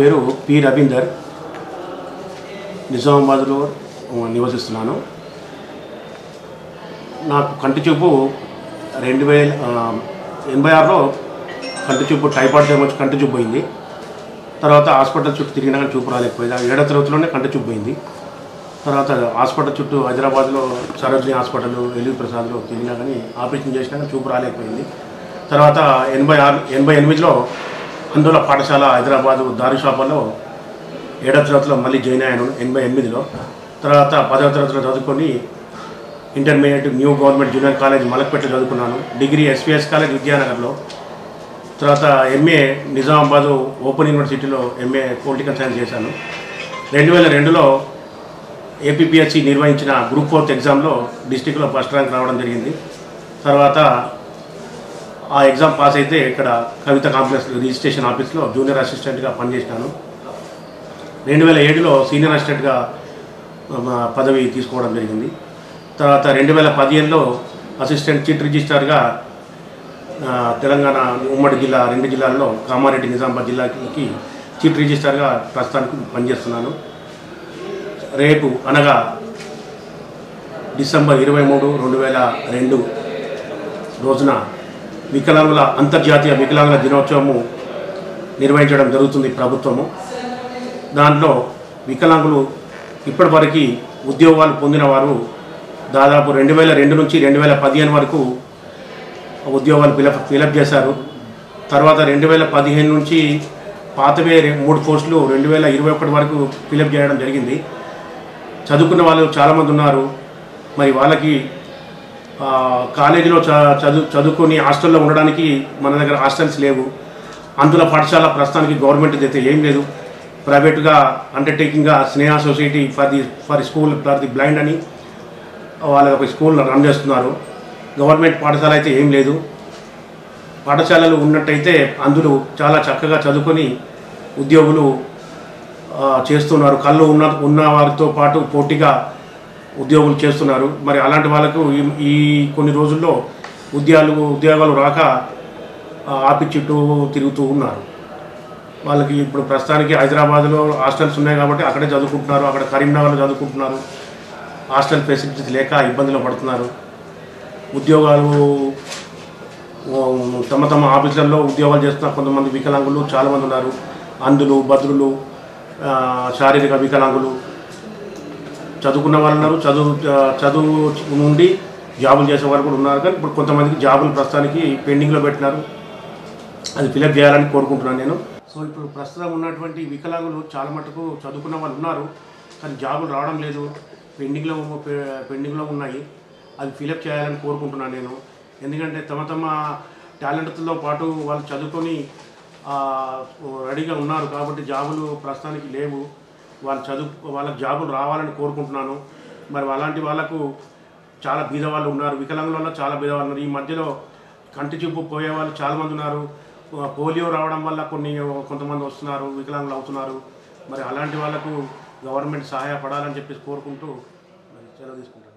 పేరు పి. రవీందర్. నిజామాబాద్లో నివసిస్తున్నాను. నాకు కంటి చూపు రెండు వేల ఎనభై ఆరులో కంటి చూపు టైఫాయిడ్ వచ్చి కంటి చూపు పోయింది. తర్వాత హాస్పిటల్ చుట్టూ తిరిగినా కానీ చూపు రాలేకపోయింది. ఏడో తరగతిలోనే కంటి చూపు పోయింది. తర్వాత హాస్పిటల్ చుట్టూ హైదరాబాద్లో సరోజిని హాస్పిటల్ ఎల్వి ప్రసాద్లో తిరిగినా కానీ ఆపరేషన్ చేసినా కానీ చూపు రాలేకపోయింది. తర్వాత ఎనభై ఆరు ఎనభై ఎనిమిదిలో అందులో పాఠశాల హైదరాబాదు దారుషాపలో ఏడవ తరగతిలో మళ్ళీ జాయిన్ అయ్యాను ఎనభై ఎనిమిదిలో. తర్వాత పదవ తరగతిలో చదువుకొని intermediate new government junior college మలక్పేటలో చదువుకున్నాను. డిగ్రీ ఎస్పీఎస్ కాలేజ్ విద్యానగర్లో. తర్వాత ఎంఏ నిజామాబాదు ఓపెన్ యూనివర్సిటీలో ఎంఏ పొలిటికల్ సైన్స్ చేశాను. రెండు వేల రెండులో ఏపీపీఎస్సి నిర్వహించిన గ్రూప్ ఫోర్త్ ఎగ్జామ్లో డిస్టిక్లో ఫస్ట్ ర్యాంక్ రావడం జరిగింది. తర్వాత ఆ ఎగ్జామ్ పాస్ అయితే ఇక్కడ కవిత కాంప్లెక్స్ రిజిస్ట్రేషన్ ఆఫీస్లో జూనియర్ అసిస్టెంట్గా పనిచేసినాను రెండు వేల ఏడులో సీనియర్ అసిస్టెంట్గా పదవి తీసుకోవడం జరిగింది. తర్వాత రెండు వేల పదిహేనులో అసిస్టెంట్ చీఫ్ రిజిస్ట్రార్గా తెలంగాణ ఉమ్మడి జిల్లా రెండు జిల్లాల్లో కామారెడ్డి నిజామాబాద్ జిల్లాకి చీఫ్ రిజిస్ట్రార్గా ప్రస్తుతానికి పనిచేస్తున్నాను. రేపు అనగా డిసెంబర్ ఇరవై మూడు రెండు వేల రెండు రోజున వికలాంగుల అంతర్జాతీయ వికలాంగుల దినోత్సవము నిర్వహించడం జరుగుతుంది ప్రభుత్వము. దాంట్లో వికలాంగులు ఇప్పటివరకు ఉద్యోగాలు పొందిన వారు దాదాపు రెండు వేల రెండు నుంచి రెండు వేల పదిహేను వరకు ఉద్యోగాలు ఫిలప్ ఫిలప్ చేశారు. తర్వాత రెండు వేల పదిహేను నుంచి పాతవే మూడు పోస్టులు రెండు వేల ఇరవై ఒకటి వరకు ఫిలప్ చేయడం జరిగింది. చదువుకున్న వాళ్ళు చాలామంది ఉన్నారు. మరి వాళ్ళకి కాలేజీలో చ చదువు చదువుకొని హాస్టల్లో ఉండడానికి మన దగ్గర హాస్టల్స్ లేవు. అందులో పాఠశాల ప్రస్తుతానికి గవర్నమెంట్ అయితే ఏం లేదు. ప్రైవేట్గా అండర్టేకింగ్గా Sneha society for the for school for the blind అని వాళ్ళ ఒక స్కూల్ రన్ చేస్తున్నారు. గవర్నమెంట్ పాఠశాల అయితే ఏం లేదు. పాఠశాలలు ఉన్నట్టయితే అందులో చాలా చక్కగా చదువుకొని ఉద్యోగులు చేస్తున్నారు. కళ్ళు ఉన్న ఉన్న వారితో పాటు పోటీగా ఉద్యోగులు చేస్తున్నారు. మరి అలాంటి వాళ్ళకు ఈ- ఈ కొన్ని రోజుల్లో ఉద్యోగాలు ఉద్యోగాలు రాక ఆపి చుట్టూ తిరుగుతూ ఉన్నారు. వాళ్ళకి ఇప్పుడు ప్రస్తుతానికి హైదరాబాద్లో హాస్టల్స్ ఉన్నాయి కాబట్టి అక్కడే చదువుకుంటున్నారు. అక్కడ కరీంనగర్లో చదువుకుంటున్నారు. హాస్టల్ ఫెసిలిటీస్ లేక ఇబ్బందులు పడుతున్నారు. ఉద్యోగాలు తమ తమ ఆఫీసులలో ఉద్యోగాలు చేస్తున్న కొంతమంది వికలాంగులు చాలామంది ఉన్నారు. అందులు భద్రులు శారీరక వికలాంగులు చదువుకున్న వాళ్ళు ఉన్నారు చదువు చదువు నుండి జాబులు చేసే వాళ్ళు కూడా ఉన్నారు కానీ ఇప్పుడు కొంతమందికి జాబులు ప్రస్తుతానికి పెండింగ్లో పెట్టినారు. అది ఫిలప్ చేయాలని కోరుకుంటున్నాను నేను. సో ఇప్పుడు ప్రస్తుతం ఉన్నటువంటి వికలాంగులు చాలా మటుకు చదువుకున్న వాళ్ళు ఉన్నారు కానీ జాబులు రావడం లేదు. పెండింగ్లో పెండింగ్లో ఉన్నాయి. అది ఫిలప్ చేయాలని కోరుకుంటున్నాను నేను. ఎందుకంటే తమ తమ టాలెంట్తో పాటు వాళ్ళు చదువుకొని రెడీగా ఉన్నారు కాబట్టి జాబులు ప్రస్తుతానికి లేవు. వాళ్ళు చదువు వాళ్ళకి జాబులు రావాలని కోరుకుంటున్నాను. మరి అలాంటి వాళ్ళకు చాలా బీదవాళ్ళు ఉన్నారు. వికలాంగుల చాలా బీదవాళ్ళు ఉన్నారు. ఈ మధ్యలో కంటి చూపు పోయే వాళ్ళు చాలామంది ఉన్నారు. పోలియో రావడం వల్ల కొన్ని కొంతమంది వస్తున్నారు వికలాంగులు అవుతున్నారు. మరి అలాంటి వాళ్ళకు గవర్నమెంట్ సహాయపడాలని చెప్పేసి కోరుకుంటూ మరి సెలవు తీసుకుంటాను